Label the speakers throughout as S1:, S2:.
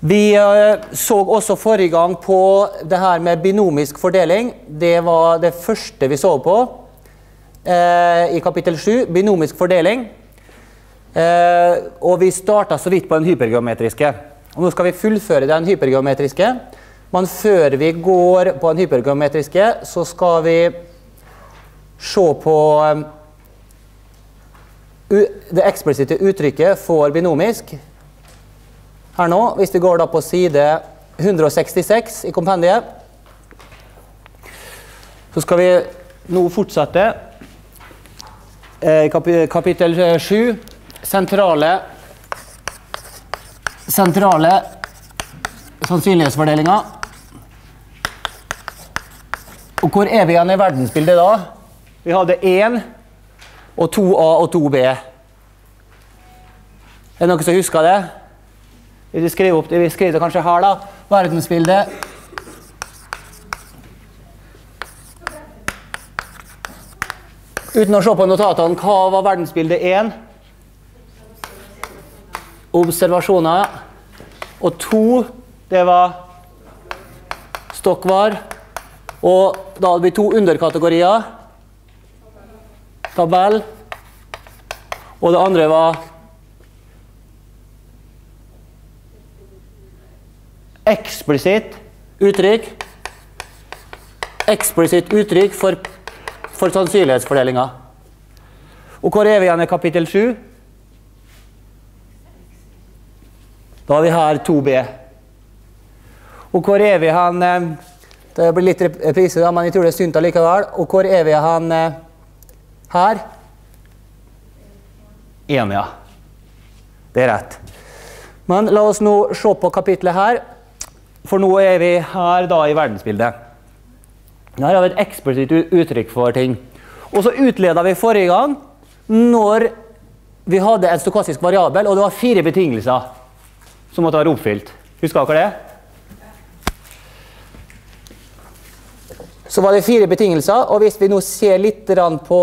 S1: Vi eh, så også forrige gang på det her med binomisk fordeling. Det var det første vi så på eh, i kapittel 7. Binomisk fordeling. Eh, og vi starta så vidt på den hypergeometriske. Og nå skal vi fullføre den hypergeometriske. Men før vi går på den hypergeometriske, så skal vi se på eh, det eksplisitte uttrykket for binomisk her nå. Hvis vi går da på side 166 i kompendiet, så skal vi nå fortsette i eh, kapittel 7. Sentrale sentrale sannsynlighetsfordelinger. Og hvor er vi igjen i verdensbildet da? Vi hadde 1 og 2A og 2B. Er det noen som husker det? Hvis vi skriver opp det, vi skriver kanskje her, da. Verdensbildet. Uten å se på notatene, hva var verdensbilde 1? Observasjoner. Og 2, det var stokkvar. Og da hadde vi to underkategorier. Tabell. Og det andre var eksplisitt uttrykk Eksplisitt uttrykk for, for sannsynlighetsfordelinga. Og hvor er vi igjen i kapittel 7? Da har vi her 2B. Og hvor er vi hen eh, Det blir litt reprise, men jeg tror det er sunt allikevel. Og hvor er vi hen eh, her? 1, ja. Det er rett. Men la oss nå se på kapitlet her. For nå er vi her da i verdensbildet. Her har vi et eksplisitt uttrykk for ting. Og så utleda vi forrige gang når vi hadde en stokastisk variabel, og det var fire betingelser som måtte være oppfylt. Husker dere det? Så var det fire betingelser, og hvis vi nå ser litt på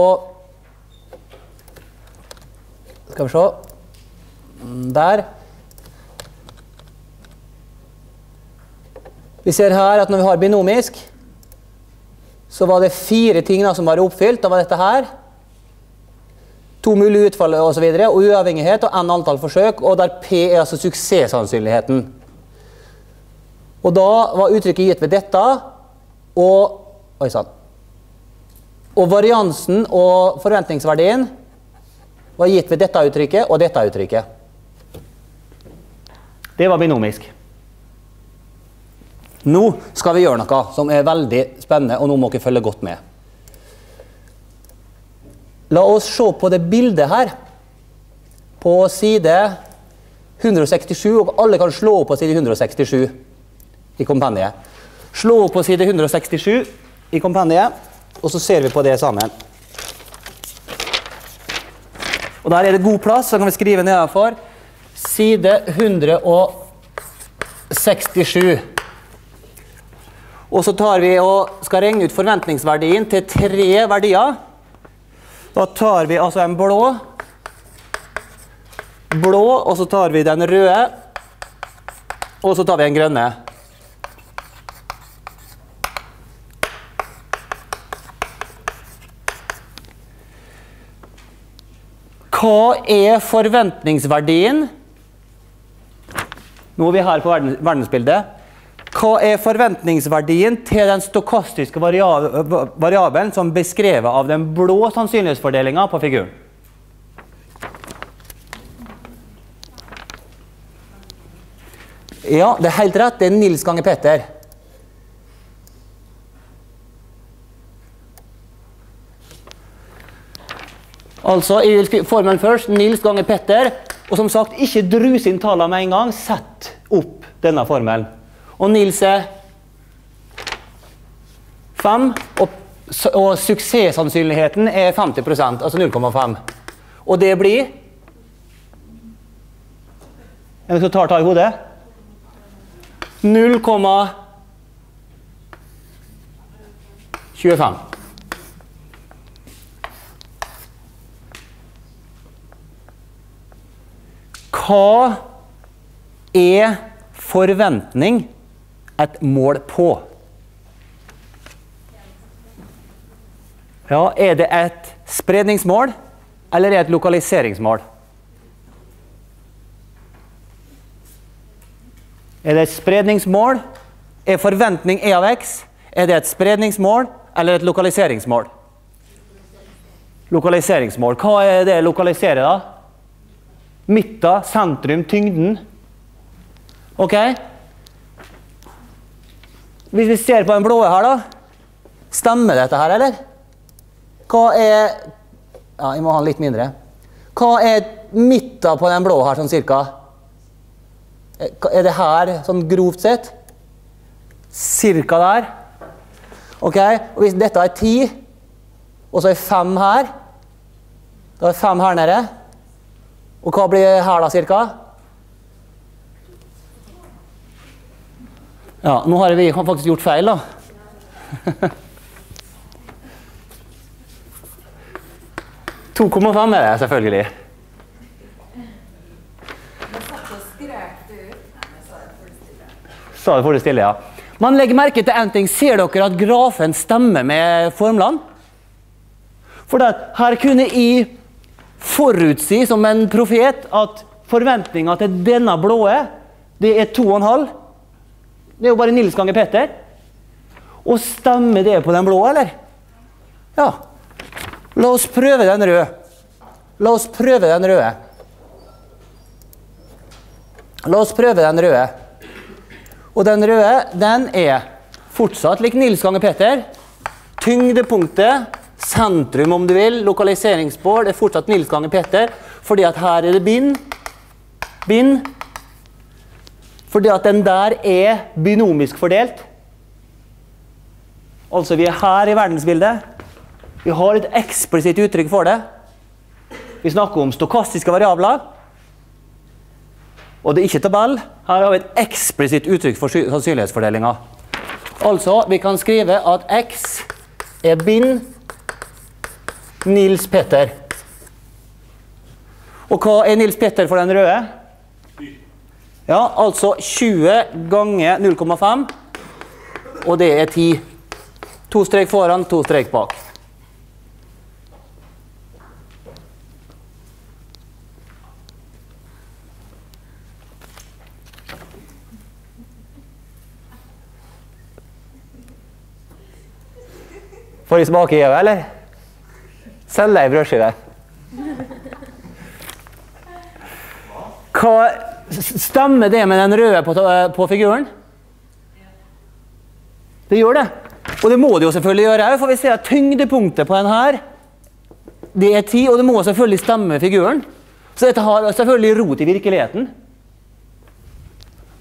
S1: Skal vi se Der. Vi ser her at når vi har binomisk, så var det fire ting da, som var oppfylt. Da var dette her. To mulige utfall osv. Og, så videre, og uavhengighet og n antall forsøk. Og der P er altså suksesssannsynligheten. Og da var uttrykket gitt ved dette og Oi sann. Og variansen og forventningsverdien var gitt ved dette uttrykket og dette uttrykket. Det var binomisk. Nå skal vi gjøre noe som er veldig spennende, og nå må dere følge godt med. La oss se på det bildet her på side 167, og alle kan slå opp på side 167 i kompendiet. Slå opp på side 167 i kompendiet, og så ser vi på det sammen. Og Der er det god plass, så kan vi skrive nedenfor. Side 167. Og så tar vi og skal regne ut forventningsverdien til tre verdier. Da tar vi altså en blå, blå, og så tar vi den røde, og så tar vi en grønne. Hva er forventningsverdien? Nå er vi her på verdensbildet. Hva er forventningsverdien til den stokastiske variabelen som beskrevet av den blå sannsynlighetsfordelinga på figuren? Ja, det er helt rett. Det er Nils ganger Petter. Altså, jeg vil formelen først. Nils ganger Petter. Og som sagt, ikke drus inn tallene med en gang. Sett opp denne formelen. Og Nils er 5, og, og suksesssannsynligheten er 50 altså 0,5. Og det blir noen som tar ta i hodet? 0,25. Hva er forventning et mål på? Ja, Er det et spredningsmål, eller er det et lokaliseringsmål? Er det et spredningsmål? Er forventning E av x er det et spredningsmål eller et lokaliseringsmål? Lokaliseringsmål. Hva er det lokalisere, da? Midta, sentrum, tyngden. Ok? Hvis vi ser på den blå her, da. Stemmer dette her, eller? Hva er Ja, jeg må ha den litt mindre. Hva er midta på den blå her, sånn cirka? Er det her, sånn grovt sett? Cirka der. Ok, og Hvis dette er ti, og så er fem her Da er fem her nede. Og hva blir her, da, cirka? Ja, nå har vi faktisk gjort feil, da. 2,5 er det, selvfølgelig. Sa det for det stille, ja. Man legger merke til en ting. Ser dere at grafen stemmer med formlene? For her kunne jeg forutsi som en profet at forventninga til denne blåe, det er 2,5. Det er jo bare Nils ganger Petter. Og stemmer det på den blå, eller? Ja. La oss prøve den røde. La oss prøve den røde. La oss prøve den røde. Og den røde, den er fortsatt lik Nils ganger Peter. Tyngdepunktet, sentrum om du vil, lokaliseringsspor, er fortsatt Nils ganger Peter. Fordi at her er det bind. Bind. Fordi at den der er binomisk fordelt. Altså vi er her i verdensbildet. Vi har et eksplisitt uttrykk for det. Vi snakker om stokastiske variabler. Og det er ikke tabell. Her har vi et eksplisitt uttrykk for sannsynlighetsfordelinga. Altså, vi kan skrive at x er bind Nils Petter. Og hva er Nils Petter for den røde? Ja, altså 20 ganger 0,5. Og det er 10. To strek foran, to strek bak. Får jeg smake i det, eller? Selge ei brødskive. Hva Stemmer det med den røde på, på, figuren? Det gjør det. Og det må det jo selvfølgelig gjøre for vi ser at tyngdepunktet på den her det er 10, og det må selvfølgelig stemme med figuren. Så dette har selvfølgelig rot i virkeligheten.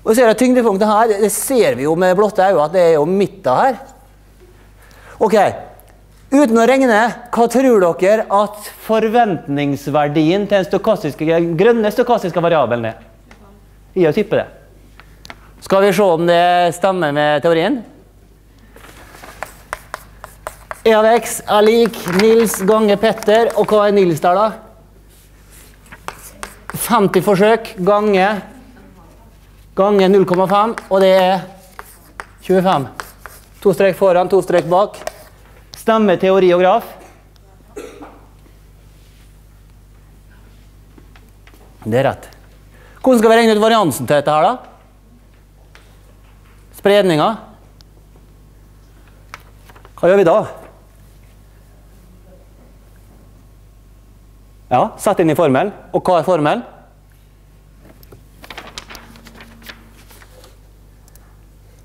S1: Og ser at Tyngdepunktet her det ser vi jo med blotte øyne at det er jo midten her. Ok, Uten å regne, hva tror dere at forventningsverdien til den stokastiske, grønne stokastiske variabelen er? Gi oss tippe det. Skal vi se om det stemmer med teorien? E av x er lik Nils ganger Petter. Og hva er Nils der, da? 50 forsøk ganger ganger 0,5, og det er 25. To strek foran, to strek bak. Stemme teori og graf? Det er rett. Hvordan skal vi regne ut variansen til dette her, da? Spredninga? Hva gjør vi da? Ja, sett inn i formel. Og hva er formel?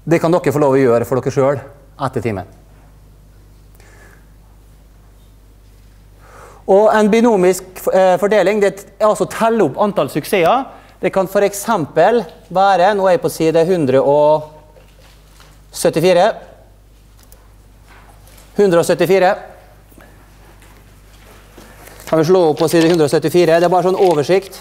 S1: Det kan dere få lov å gjøre for dere sjøl etter timen. Og en binomisk eh, fordeling det er altså å telle opp antall suksesser. Det kan f.eks. være Nå er jeg på side 174. 174. Kan vi slå opp på side 174? Det er bare sånn oversikt.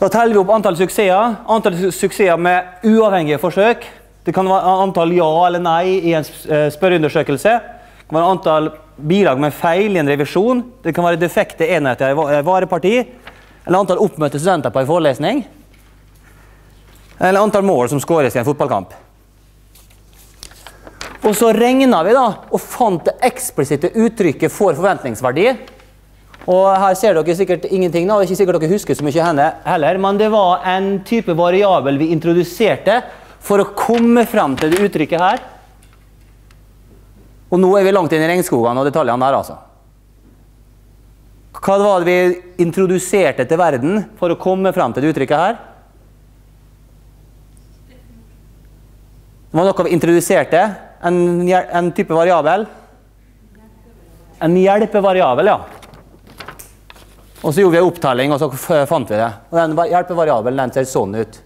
S1: Da teller vi opp antall suksesser. Antall suksesser med uavhengige forsøk. Det kan være antall ja eller nei i en spørreundersøkelse. Det kan være antall bilag med feil i en revisjon. Det kan være defekte enheter i vareparti. eller antall oppmøtte studenter på en forelesning, eller antall mål som skåres i en fotballkamp. Og så regna vi da, og fant det eksplisitte uttrykket for forventningsverdi. Og her ser dere sikkert ingenting, da, og ikke sikkert dere husker så mye henne heller, men det var en type variabel vi introduserte for å komme frem til det uttrykket her. Og nå er vi langt inn i regnskogene og detaljene der, altså. Hva var det vi introduserte til verden for å komme frem til det uttrykket her? Det var noe vi introduserte. En, en type variabel. En hjelpevariabel, ja. Og så gjorde vi en opptelling, og så fant vi det. Og den hjelpevariabelen den ser sånn ut.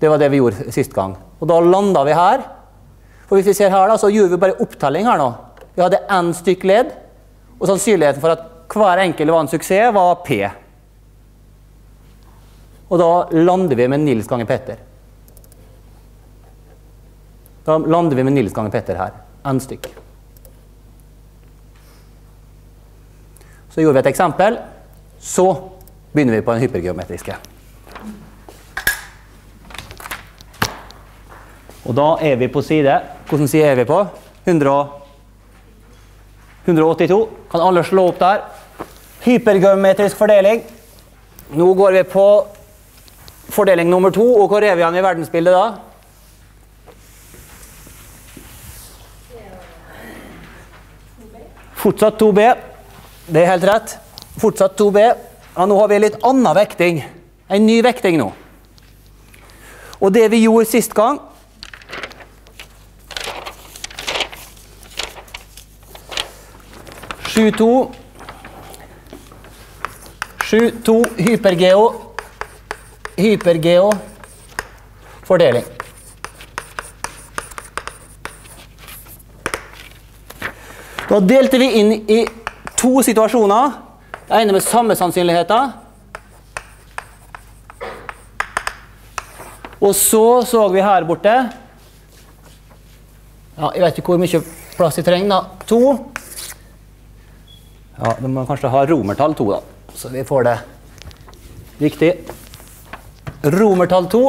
S1: Det var det vi gjorde sist gang. Og da landa vi her. For hvis vi ser her, da, så gjorde vi bare opptelling her nå. Vi hadde n stykk ledd, og sannsynligheten for at hver enkelt var en suksess, var P. Og da lander vi med Nils ganger Petter. Da lander vi med Nils ganger Petter her. N stykk. Så gjorde vi et eksempel. Så begynner vi på den hypergeometriske. Og da er vi på side Hvilken side er vi på? 182. Kan alle slå opp der? Hypergeometrisk fordeling. Nå går vi på fordeling nummer to. Og hvor er vi igjen i verdensbildet da? Fortsatt 2B. Det er helt rett. Fortsatt 2B. Ja, nå har vi litt annen vekting. En ny vekting nå. Og det vi gjorde sist gang Sju to Sju to hypergeo Hypergeo fordeling. Da delte vi inn i to situasjoner. Det ene med samme sannsynligheter. Og så så vi her borte ja, Jeg vet ikke hvor mye plass jeg trenger. da. To. Ja, Du må kanskje ha romertall to, da, så vi får det riktig. Romertall to.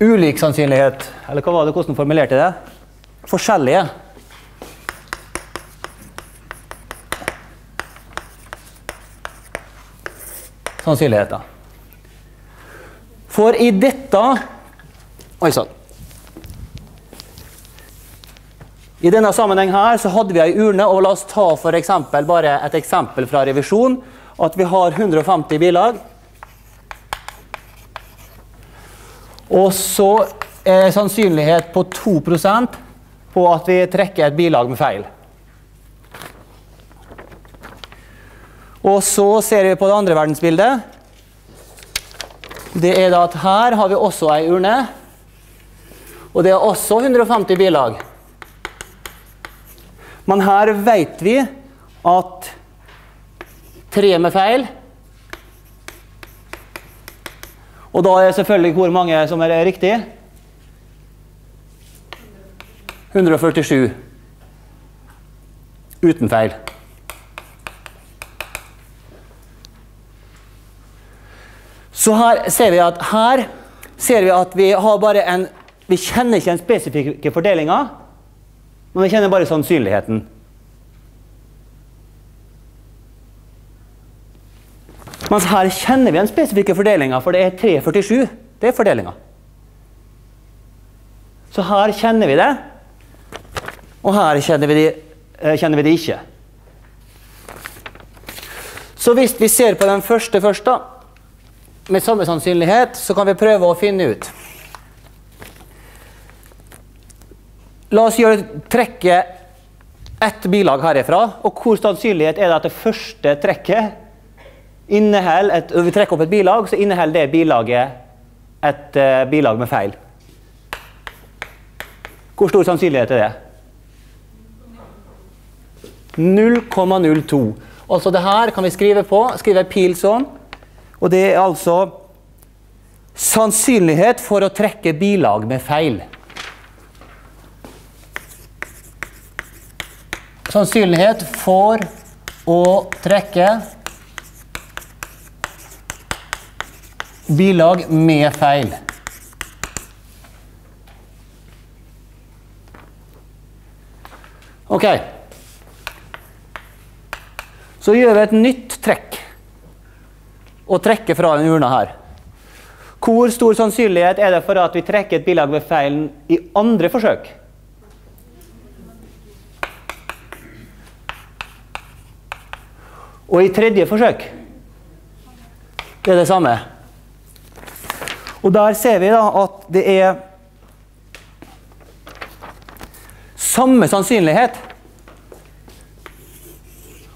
S1: Ulik sannsynlighet. Eller hva var det, hvordan formulerte jeg det? Forskjellige. sannsynligheter. For i dette Oi sann. I denne sammenheng her så hadde vi ei urne, og la oss ta for eksempel, bare et eksempel fra revisjon. At vi har 150 bilag. Og så er sannsynlighet på 2% på at vi trekker et bilag med feil. Og så ser vi på det andre verdensbildet. Det er da at her har vi også ei urne. Og det er også 150 bilag. Men her vet vi at tre med feil. Og da er selvfølgelig hvor mange som er riktig? 147 uten feil. Så her ser vi at her ser vi at vi har bare en Vi kjenner ikke den spesifikke fordelinga, men vi kjenner bare sannsynligheten. Mens her kjenner vi den spesifikke fordelinga, for det er 347. Det er fordelinga. Så her kjenner vi det, og her kjenner vi det, eh, kjenner vi det ikke. Så hvis vi ser på den første først, da med samme sannsynlighet, så kan vi prøve å finne ut. La oss gjøre trekke ett bilag herifra. Og hvor sannsynlighet er det at det første trekket inneholder et, Vi trekker opp et bilag, så inneholder det bilaget et uh, bilag med feil. Hvor stor sannsynlighet er det? 0,02. Altså det her kan vi skrive på. Skrive pil sånn. Og det er altså sannsynlighet for å trekke bilag med feil. Sannsynlighet for å trekke bilag med feil. Ok. Så gjør vi et nytt trekk. Å trekke fra denne urna her. Hvor stor sannsynlighet er det for at vi trekker et bilag med feilen i andre forsøk? Og i tredje forsøk? Det er det samme. Og der ser vi da at det er samme sannsynlighet.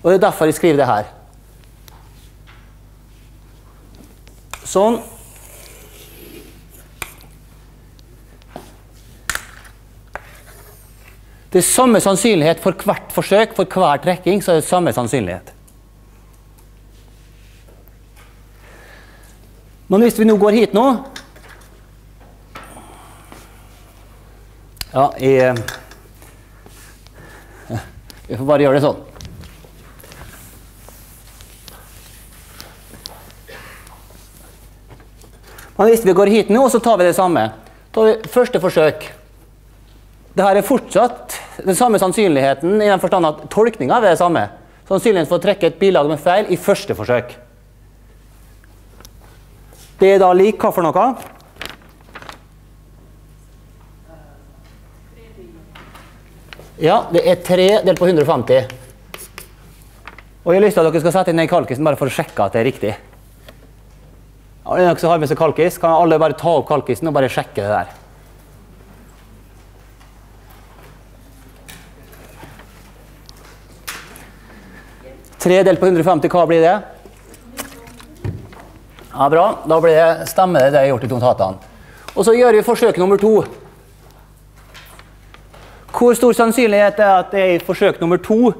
S1: Og det er derfor jeg skriver det her. Sånn. Det er samme sannsynlighet for hvert forsøk, for hver trekking. så er det samme sannsynlighet. Men hvis vi nå går hit nå Ja, jeg Vi får bare gjøre det sånn. Men hvis vi går hit nå, så tar vi det samme. tar vi første forsøk. Dette er fortsatt den samme sannsynligheten i den forstand at tolkninga er det samme. Sannsynligheten for å trekke et bilag med feil i første forsøk. Det er da lik hva for noe? Ja, det er 3 delt på 150. Og jeg har lyst til at dere skal sette inn den kalkisen bare for å sjekke at det er riktig. Ja, dere som har med seg kalkis, kan alle bare ta opp kalkisen og bare sjekke det der. Tre delt på 150, hva blir det? Ja, Bra. Da blir det, stemmer det jeg har gjort i notatene. Og så gjør vi forsøk nummer to. Hvor stor sannsynlighet er det at det er i forsøk nummer to